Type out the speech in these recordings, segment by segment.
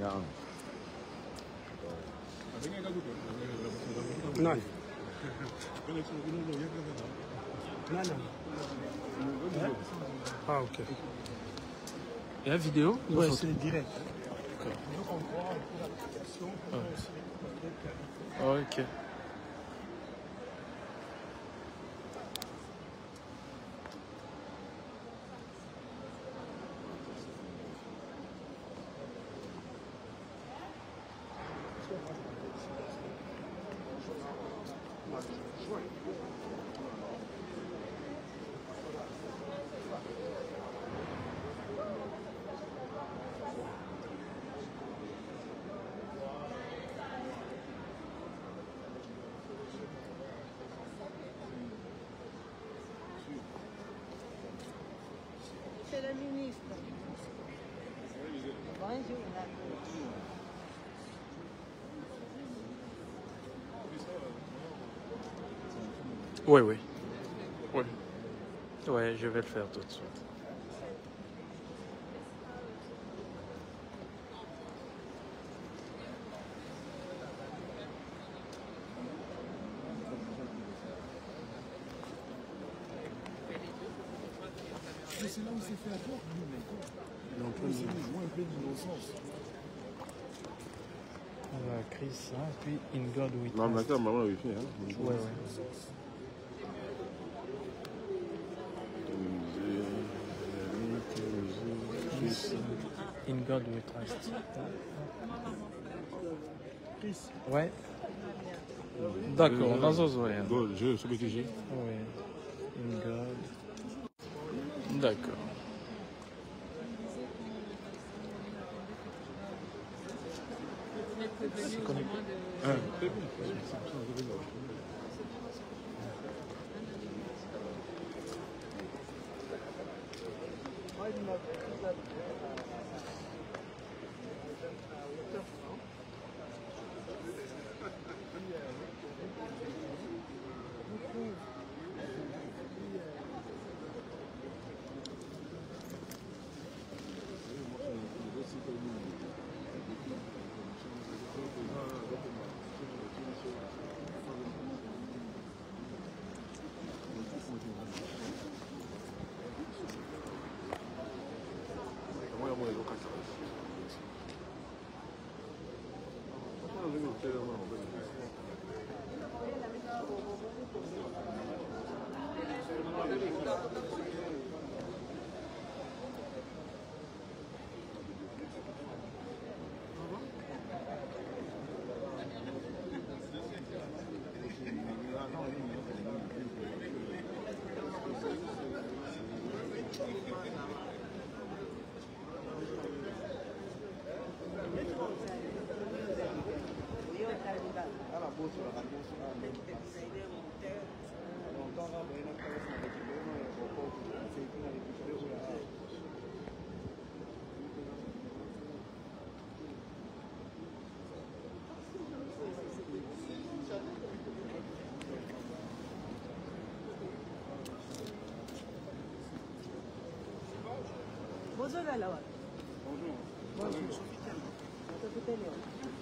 Naam. Nani? Nani? Ah, ok. Il y a vidéo Ouais, c'est direct. Ah, Ok. Oui, oui. Oui. Ouais, je vais le faire tout de suite. C'est là où c'est fait à toi. Donc, on s'est joué un peu d'innocence. Voilà, Chris, hein, puis In God We Non, mais Trust. attends, maman, oui, fait, hein. Ouais, ouais. In God We Trust. Ouais. D'accord, dans ce ouais. Go, je suis BTG. Oui. In God. D'accord. C'est connecté. Bonjour Alawa. Bonjour. Bonjour. Thank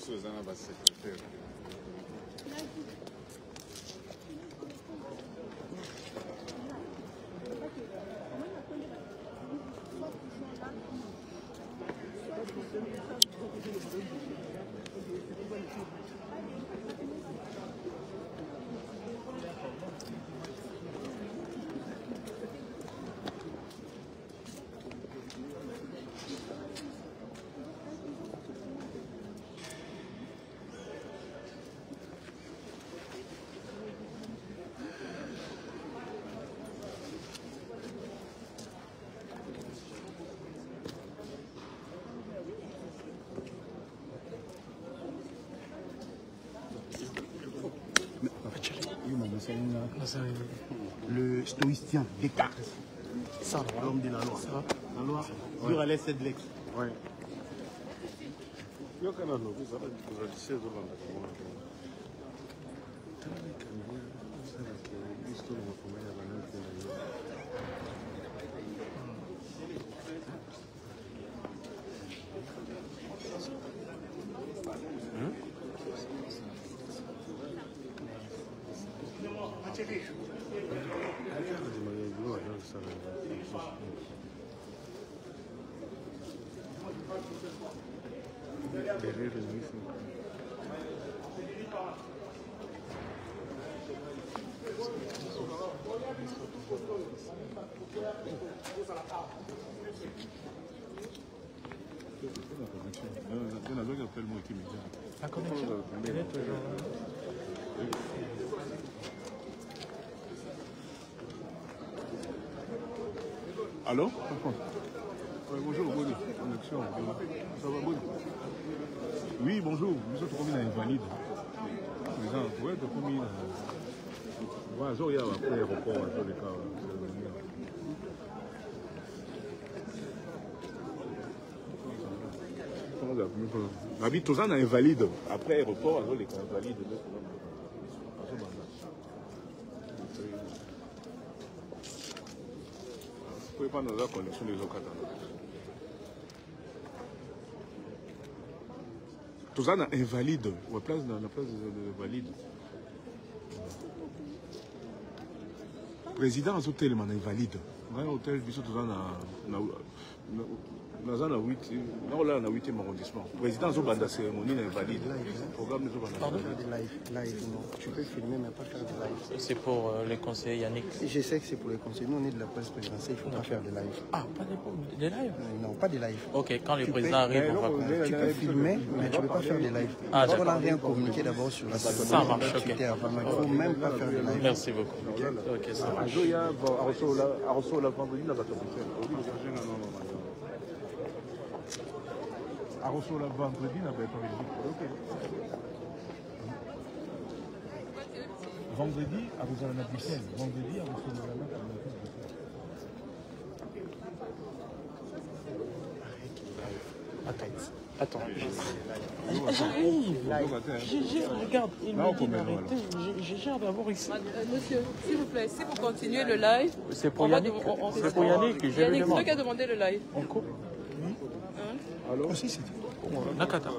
Suzana vai ser secretária. Le stoïcien Descartes, Ça va. l'homme de la loi. La loi, dur à l'aise de Terreiros míssimos. Una cosa che ho fermo chi mi chiama. Ma come c'è? Hai detto che... Allô? Ouais, Bonjour, Boni. Connexion. Ça va, Boni Oui, bonjour. Vous êtes combien d'invalides? Les gens, vous êtes combien? Ouais, zo ya après l'aéroport, zo les cas. Nabi toza na invalide après aéroport azo leka invalide po epa naza connexion ezokata toza na invalide wa place na, place de valide. Président azotelema na invalide. Ngai hotel biso toza na, naza na huit- naolala na 8e arrondissement président azobanda cérémonie na invalide programme ezobanda Pardon? Faire des live, live, non. Tu peux filmer, mais pas faire de live. C'est pour euh, les conseillers Yannick. Je sais que c'est pour les conseils. Nous, on est de la presse présidentielle, il ne faut pas faire de live. Ah, pas des, des lives Euh, Non, pas de live. Ok, quand le président arrive, on va. Tu peux filmer, mais tu ne peux pas faire de live. Ah, n'a d'accord. rien communiqué d'abord sur la Ça marche, ok. Il ne faut même pas faire de live. Merci beaucoup. Ok, ça marche. Azoya arosola vendredi na bato arosola vendredi bato vendredi akozala na bruxelles vendredi akosolala na Attends. Attends. J'arrive. J'ai- j'ai- Regarde, il Là, m'a dit d'arrêter. J'ai- J'ai gère d'abord ici. Euh, Monsieur, s'il vous plaît, si vous continuez le live, C'est pour Yannick. C'est pour Yannick. Je Yannick, c'est qui as demandé le live. On coupe Aussi, c'est Nakata. 中田。